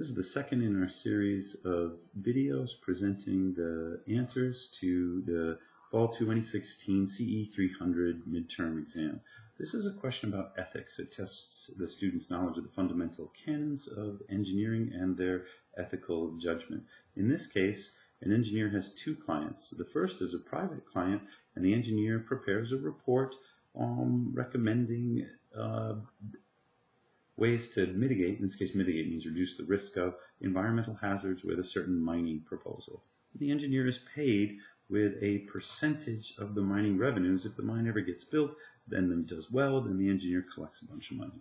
This is the second in our series of videos presenting the answers to the Fall 2016 CE 300 midterm exam. This is a question about ethics. It tests the student's knowledge of the fundamental canons of engineering and their ethical judgment. In this case, an engineer has two clients. The first is a private client, and the engineer prepares a report um, recommending uh, ways to mitigate, in this case mitigate means reduce the risk of environmental hazards with a certain mining proposal. The engineer is paid with a percentage of the mining revenues. If the mine ever gets built, then does well, then the engineer collects a bunch of money.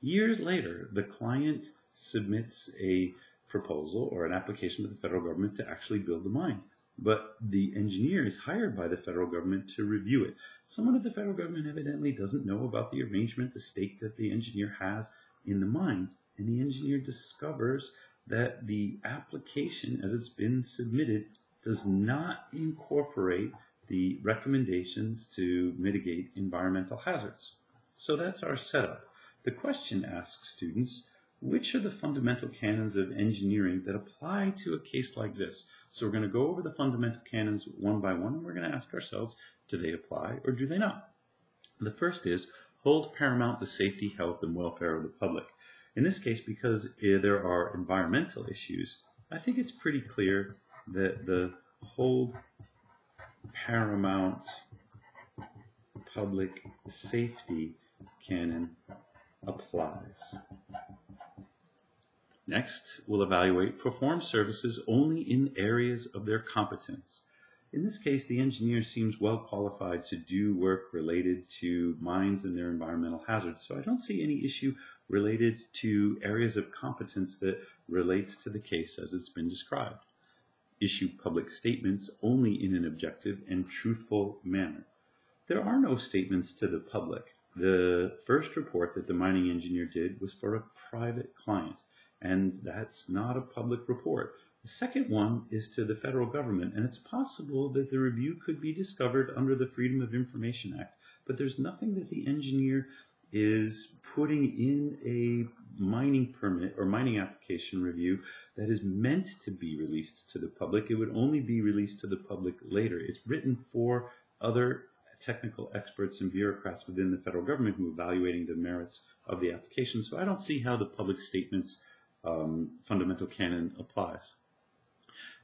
Years later, the client submits a proposal or an application to the federal government to actually build the mine. But the engineer is hired by the federal government to review it. Someone at the federal government evidently doesn't know about the arrangement, the stake that the engineer has in the mind. And the engineer discovers that the application as it's been submitted does not incorporate the recommendations to mitigate environmental hazards. So that's our setup. The question asks students, which are the fundamental canons of engineering that apply to a case like this? So we're going to go over the fundamental canons one by one, and we're going to ask ourselves, do they apply or do they not? The first is, hold paramount the safety, health, and welfare of the public. In this case, because eh, there are environmental issues, I think it's pretty clear that the hold paramount public safety canon applies. Next, we'll evaluate perform services only in areas of their competence. In this case, the engineer seems well qualified to do work related to mines and their environmental hazards, so I don't see any issue related to areas of competence that relates to the case as it's been described. Issue public statements only in an objective and truthful manner. There are no statements to the public. The first report that the mining engineer did was for a private client, and that's not a public report. The second one is to the federal government, and it's possible that the review could be discovered under the Freedom of Information Act, but there's nothing that the engineer is putting in a mining permit or mining application review that is meant to be released to the public. It would only be released to the public later. It's written for other technical experts and bureaucrats within the federal government who are evaluating the merits of the application. So I don't see how the public statements um, fundamental canon applies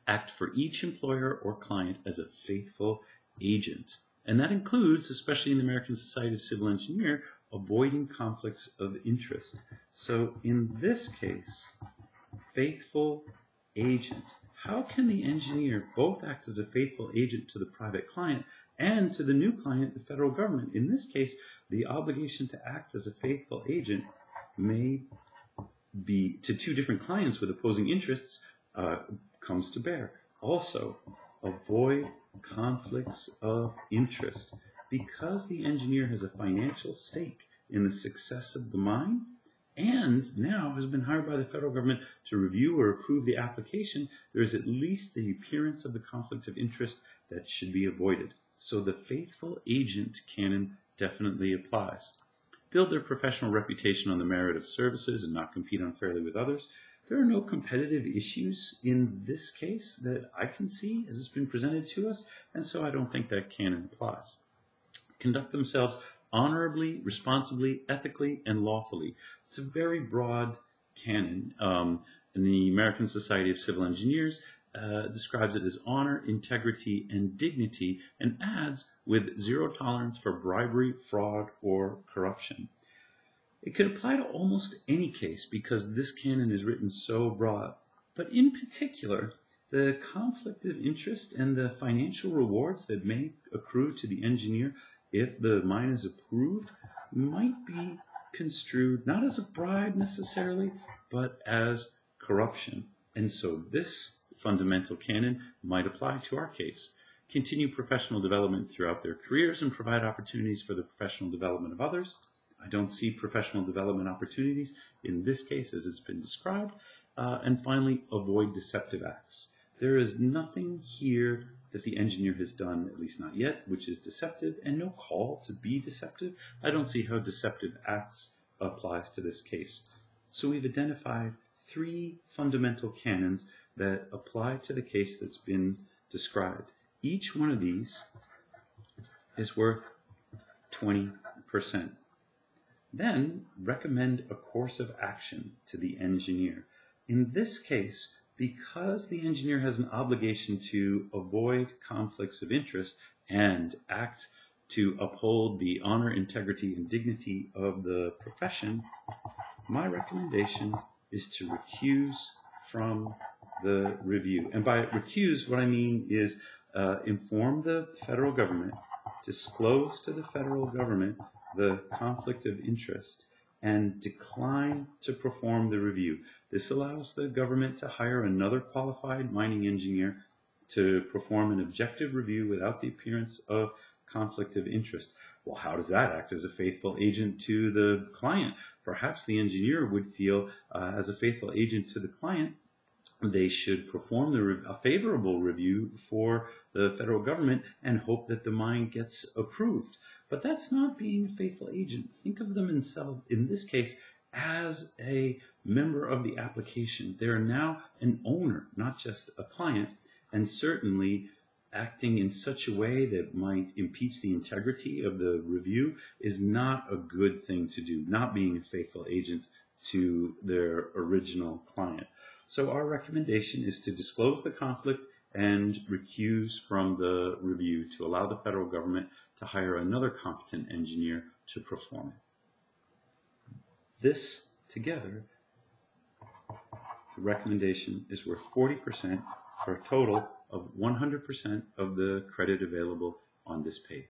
act for each employer or client as a faithful agent. And that includes, especially in the American Society of Civil Engineer, avoiding conflicts of interest. So in this case, faithful agent. How can the engineer both act as a faithful agent to the private client and to the new client, the federal government? In this case, the obligation to act as a faithful agent may be to two different clients with opposing interests uh, comes to bear. Also, avoid conflicts of interest. Because the engineer has a financial stake in the success of the mine and now has been hired by the federal government to review or approve the application, there is at least the appearance of the conflict of interest that should be avoided. So the faithful agent canon definitely applies. Build their professional reputation on the merit of services and not compete unfairly with others. There are no competitive issues in this case that I can see as it's been presented to us, and so I don't think that canon applies. Conduct themselves honorably, responsibly, ethically, and lawfully. It's a very broad canon. Um, and the American Society of Civil Engineers uh, describes it as honor, integrity, and dignity, and adds with zero tolerance for bribery, fraud, or corruption. It could apply to almost any case because this canon is written so broad. But in particular, the conflict of interest and the financial rewards that may accrue to the engineer if the mine is approved might be construed not as a bribe necessarily, but as corruption. And so this fundamental canon might apply to our case. Continue professional development throughout their careers and provide opportunities for the professional development of others. I don't see professional development opportunities in this case as it's been described. Uh, and finally, avoid deceptive acts. There is nothing here that the engineer has done, at least not yet, which is deceptive, and no call to be deceptive. I don't see how deceptive acts applies to this case. So we've identified three fundamental canons that apply to the case that's been described. Each one of these is worth 20%. Then recommend a course of action to the engineer. In this case, because the engineer has an obligation to avoid conflicts of interest and act to uphold the honor, integrity, and dignity of the profession, my recommendation is to recuse from the review. And by recuse, what I mean is uh, inform the federal government, disclose to the federal government the conflict of interest, and decline to perform the review. This allows the government to hire another qualified mining engineer to perform an objective review without the appearance of conflict of interest. Well, how does that act as a faithful agent to the client? Perhaps the engineer would feel uh, as a faithful agent to the client they should perform the, a favorable review for the federal government and hope that the mine gets approved. But that's not being a faithful agent. Think of them in, in this case as a member of the application. They're now an owner, not just a client, and certainly acting in such a way that might impeach the integrity of the review is not a good thing to do, not being a faithful agent to their original client. So our recommendation is to disclose the conflict and recuse from the review to allow the federal government to hire another competent engineer to perform it. This together, the recommendation is worth 40% for a total of 100% of the credit available on this page.